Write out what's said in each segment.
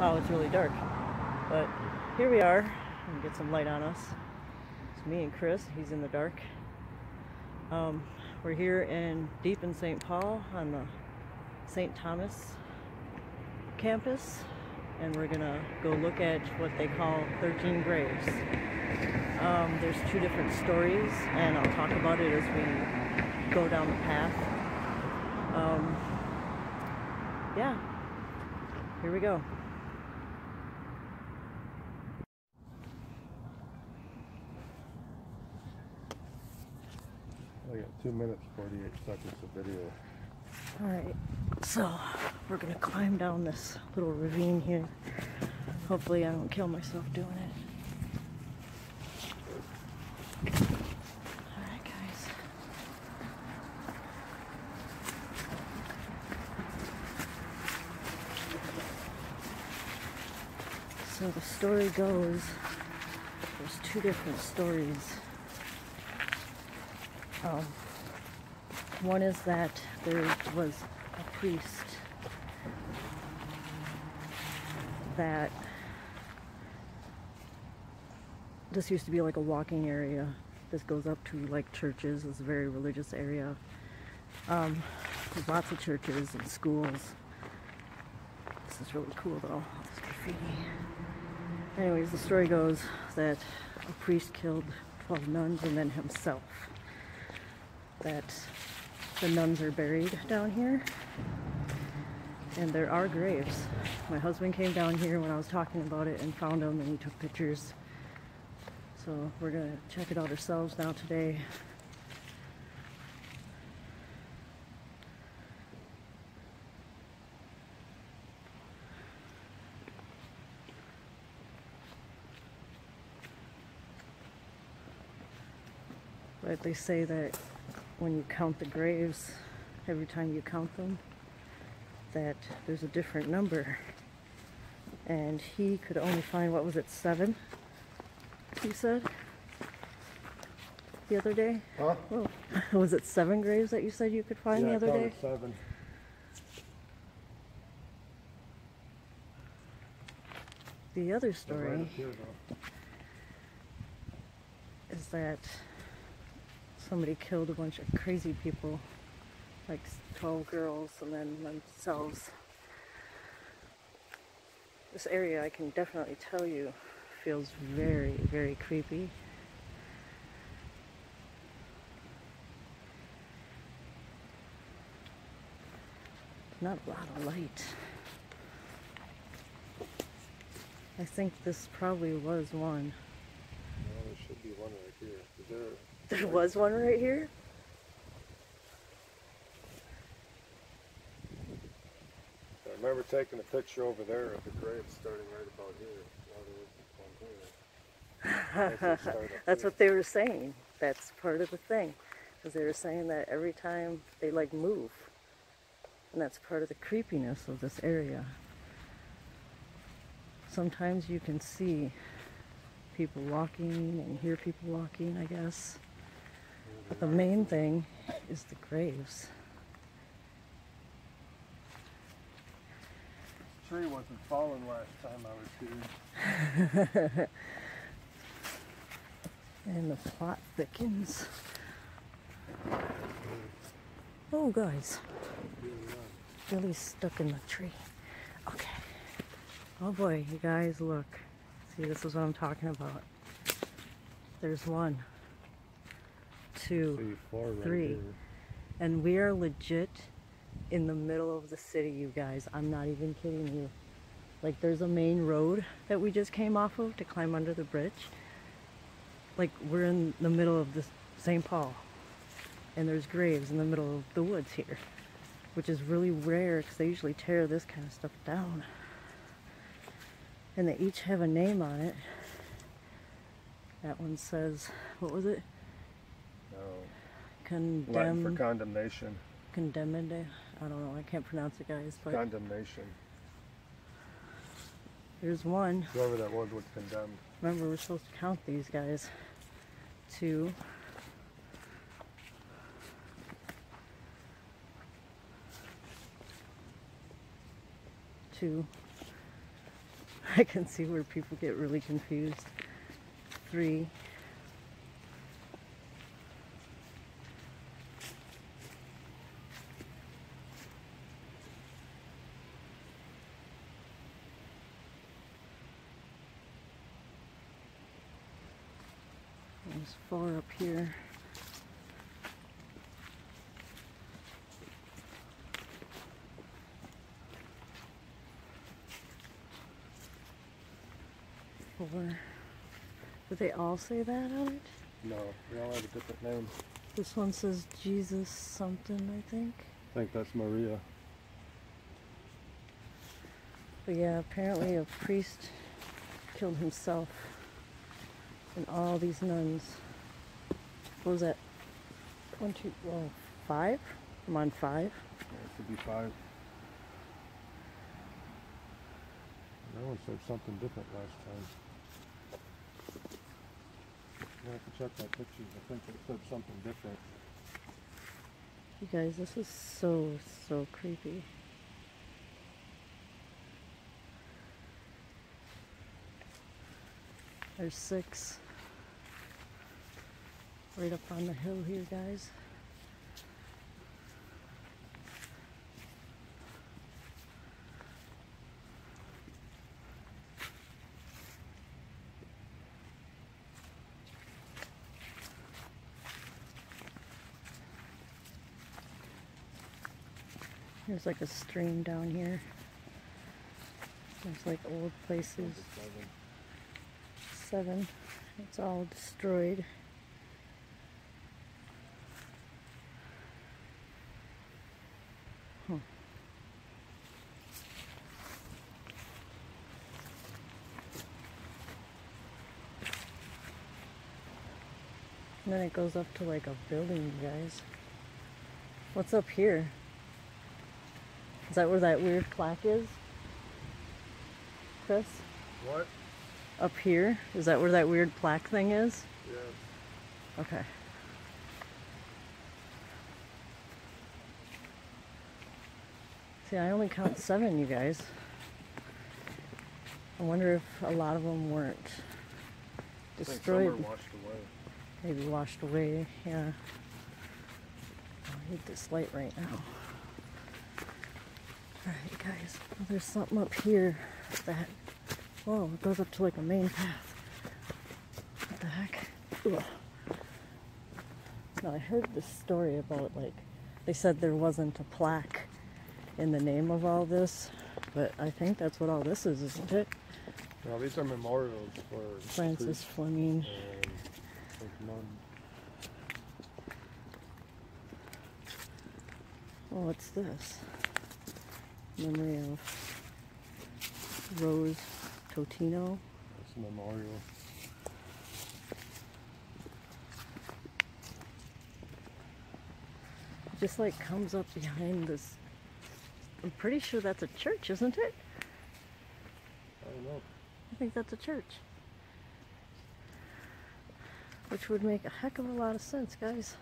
Wow, it's really dark. But here we are. Get some light on us. It's me and Chris. He's in the dark. Um, we're here in deep in St. Paul on the St. Thomas campus, and we're gonna go look at what they call 13 graves. Um, there's two different stories, and I'll talk about it as we go down the path. Um, yeah, here we go. I got two minutes, 48 seconds of video. All right, so we're gonna climb down this little ravine here. Hopefully, I don't kill myself doing it. All right, guys. So the story goes there's two different stories. Um, one is that there was a priest that this used to be like a walking area. This goes up to like churches. It's a very religious area. Um, there's lots of churches and schools. This is really cool though. This graffiti. Anyways, the story goes that a priest killed 12 nuns and then himself. That the nuns are buried down here. And there are graves. My husband came down here when I was talking about it and found them and he took pictures. So we're gonna check it out ourselves now today. But they say that when you count the graves, every time you count them, that there's a different number. And he could only find, what was it, seven? He said? The other day? Huh? Oh, was it seven graves that you said you could find yeah, the other I day? seven. The other right story up here, is that somebody killed a bunch of crazy people, like 12 girls and then themselves. This area, I can definitely tell you, feels very, very creepy. Not a lot of light. I think this probably was one. There should be one right here. Is there? There was one right here? I remember taking a picture over there of the grave starting right about here. Now there isn't one here. Guess they start up That's here. what they were saying. That's part of the thing. Because they were saying that every time they like move. And that's part of the creepiness of this area. Sometimes you can see people walking and hear people walking, I guess. But the main thing is the graves. tree wasn't falling last time I was here. And the plot thickens. Oh, guys. Billy's stuck in the tree. Okay. Oh boy, you guys, look. See, this is what I'm talking about. There's one, two, right Three. here. and we are legit in the middle of the city, you guys. I'm not even kidding you. Like, there's a main road that we just came off of to climb under the bridge. Like, we're in the middle of the St. Paul, and there's graves in the middle of the woods here, which is really rare because they usually tear this kind of stuff down. And they each have a name on it. That one says, what was it? Latin for condemnation. Condemned. I don't know. I can't pronounce it, guys. But Condemnation. there's one. Whoever that was was condemned. Remember, we're supposed to count these guys. Two. Two. I can see where people get really confused. Three. There's four up here. Four. Did they all say that on it? No, they all have a different name. This one says Jesus something, I think. I think that's Maria. But yeah, apparently a priest killed himself. And all these nuns. What was that? One, two, well, five? I'm on five. Yeah, it could be five. That one said something different last time. I have to check my pictures. I think it said something different. You guys, this is so, so creepy. There's six. Right up on the hill here, guys. There's like a stream down here. There's like old places. Seven. Seven. It's all destroyed. And then it goes up to like a building, you guys. What's up here? Is that where that weird plaque is? Chris? What? Up here? Is that where that weird plaque thing is? Yeah. Okay. See, I only count seven, you guys. I wonder if a lot of them weren't I think some are destroyed, washed away. Maybe washed away. Yeah. Oh, I need this light right now. Alright, guys. Well, there's something up here that. Whoa, it goes up to like a main path. What the heck? Ugh. Now, I heard this story about like they said there wasn't a plaque in the name of all this, but I think that's what all this is, isn't it? No, these are memorials for Francis Fleming. and nuns. Oh, what's this? Memory of Rose Totino. It's a memorial. Just like comes up behind this. I'm pretty sure that's a church, isn't it? I don't know. I think that's a church. Which would make a heck of a lot of sense, guys.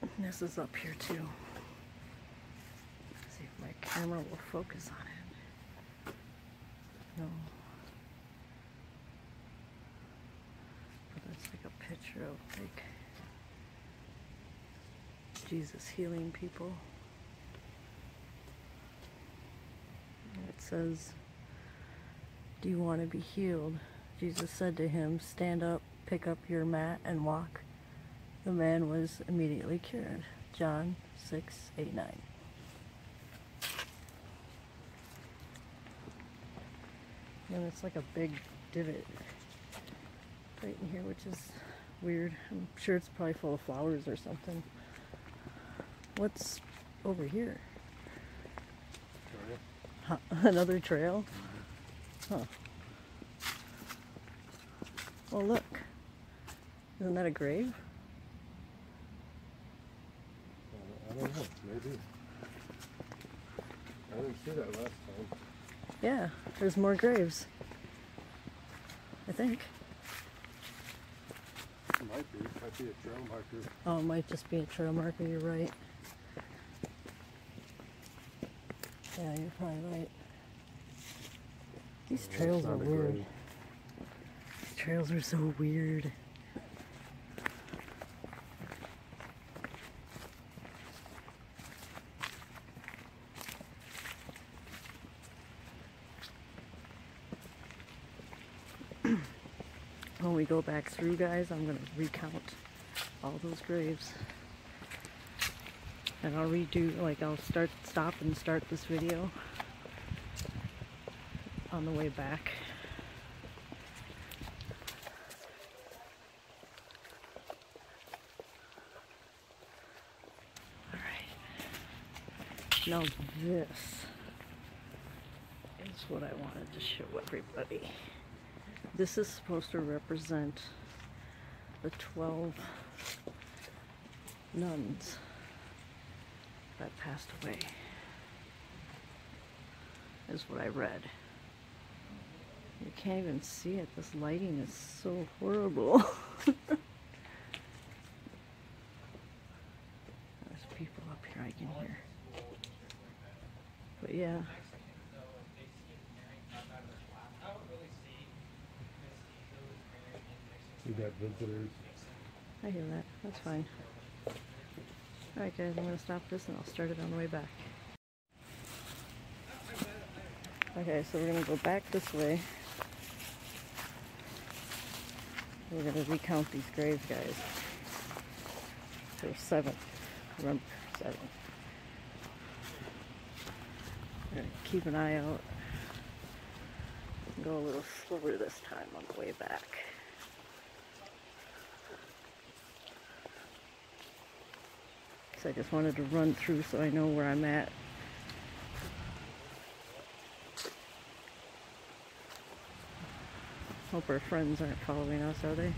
And This is up here too. see if my camera will focus on it. No. But that's like a picture of like Jesus healing people. And It says, Do you want to be healed? Jesus said to him, Stand up, pick up your mat, and walk. The man was immediately cured. John 6 8 9. And it's like a big divot right in here, which is weird. I'm sure it's probably full of flowers or something. What's over here? Huh, Another trail? Huh. Well, look. Isn't that a grave? I don't know. Maybe. I didn't see that last time. Yeah, there's more graves. I think. It might be. It Might be a trail marker. Oh, it might just be a trail marker, you're right. Yeah, you're probably right. These trails are weird. These trails are so weird. when we go back through, guys, I'm going to recount all those graves. And I'll redo, like, I'll start, stop and start this video on the way back. Alright. Now this is what I wanted to show everybody. This is supposed to represent the 12 nuns that passed away. Is what I read. You can't even see it. This lighting is so horrible. There's people up here I can hear. But yeah. We got visitors. I hear that. That's fine. Alright guys, I'm gonna stop this and I'll start it on the way back. Okay, so we're gonna go back this way. We're gonna recount these graves, guys. There's seven. Remember, seven. Keep an eye out. Go a little slower this time on the way back. I just wanted to run through so I know where I'm at. Hope our friends aren't following us, are they?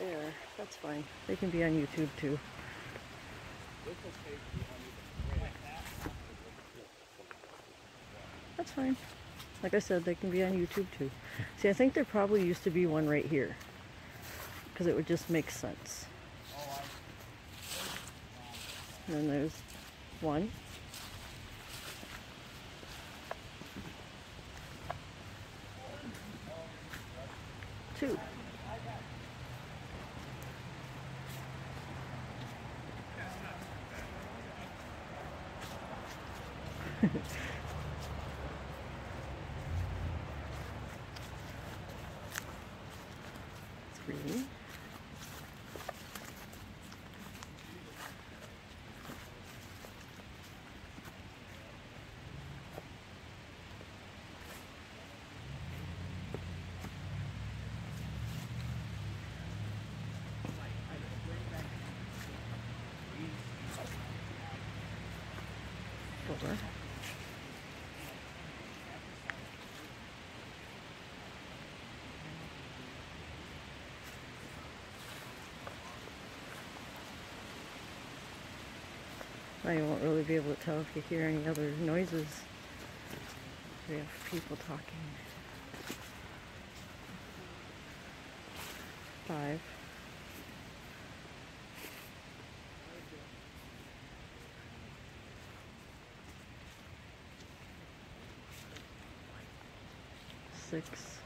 They are. That's fine. They can be on YouTube too. That's fine. Like I said, they can be on YouTube too. See, I think there probably used to be one right here because it would just make sense. Oh, and then there's one. Two. Three. Four. You won't really be able to tell if you hear any other noises. We have people talking. Five. Six.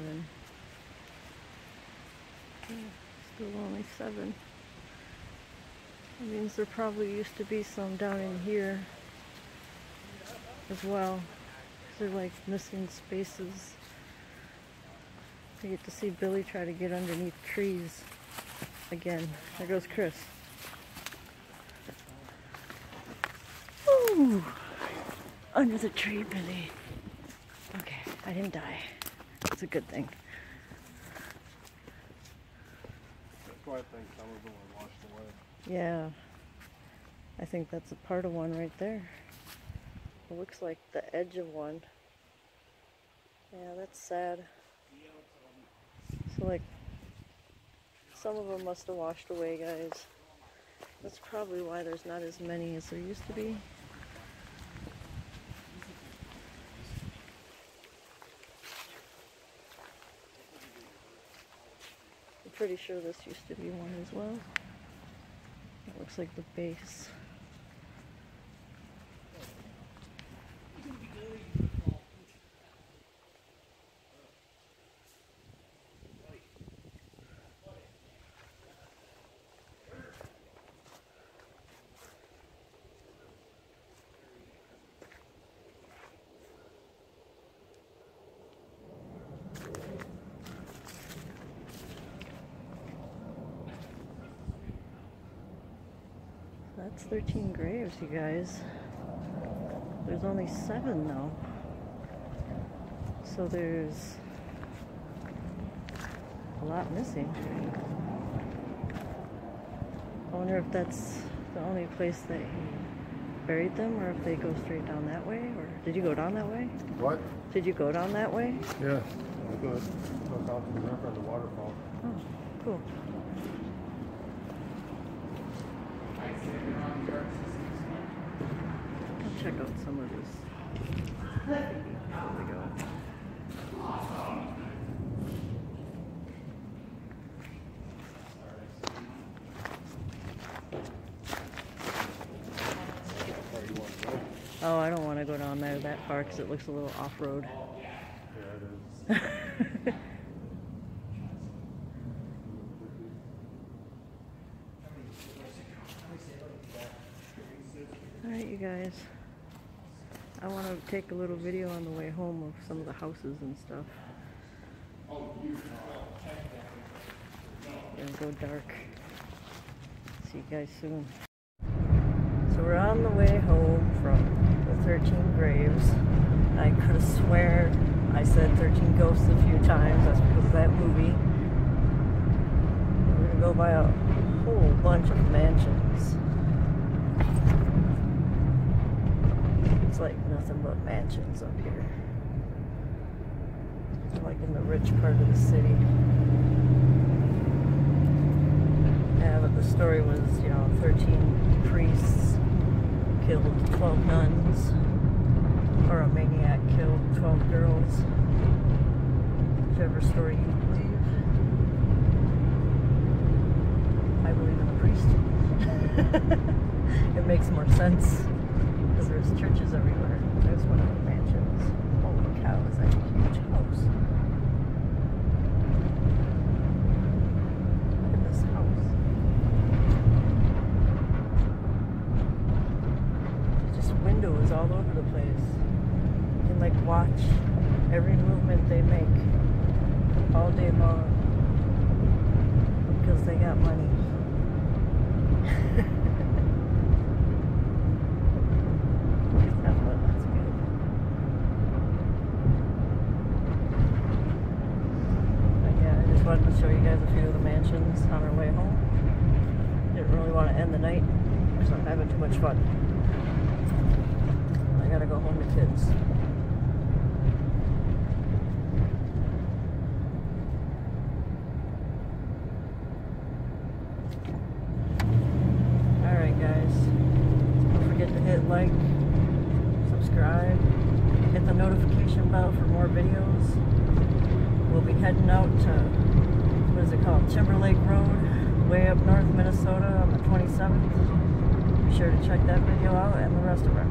Seven. Still only seven. That means there probably used to be some down in here as well. They're like missing spaces. I get to see Billy try to get underneath trees again. There goes Chris. Ooh, under the tree, Billy. Okay, I didn't die. That's a good thing. That's why I think some of them were washed away. Yeah. I think that's a part of one right there. It looks like the edge of one. Yeah, that's sad. So like some of them must have washed away, guys. That's probably why there's not as many as there used to be. Pretty sure this used to be one as well. It looks like the base. That's 13 graves, you guys. There's only seven though. So there's a lot missing. I wonder if that's the only place that he buried them or if they go straight down that way or did you go down that way? What? Did you go down that way? Yeah. Good. Look out to the river the waterfall. Oh, cool. I'll check out some of this. There we go. Where you want to go? Oh, I don't want to go down there that far because it looks a little off-road. Yeah, it is. Alright, you guys. I want to take a little video on the way home of some of the houses and stuff. It'll go dark. See you guys soon. So we're on the way home from the 13 graves. I could have swear I said 13 ghosts a few times. That's because of that movie. We're gonna go by a whole bunch of mansions. It's like nothing but mansions up here. Like in the rich part of the city. Yeah, but the story was, you know, 13 priests killed 12 nuns, or a maniac killed 12 girls. Whichever story you believe. I believe in the priest. it makes more sense there's churches everywhere. There's one of the mansions. Holy cow, is that a huge house? Look at this house. Just windows all over the place. You can like watch every movement they make all day long because they got money. That's what- that's beautiful. But yeah, I just wanted to show you guys a few of the mansions on our way home. Didn't really want to end the night because I'm having too much fun. I gotta go home to kids. Alright guys. Don't forget to hit like, subscribe, hit the notification bell for more videos. We'll be heading out to, what is it called, Timberlake Road, way up north Minnesota on the 27th. Be sure to check that video out and the rest of our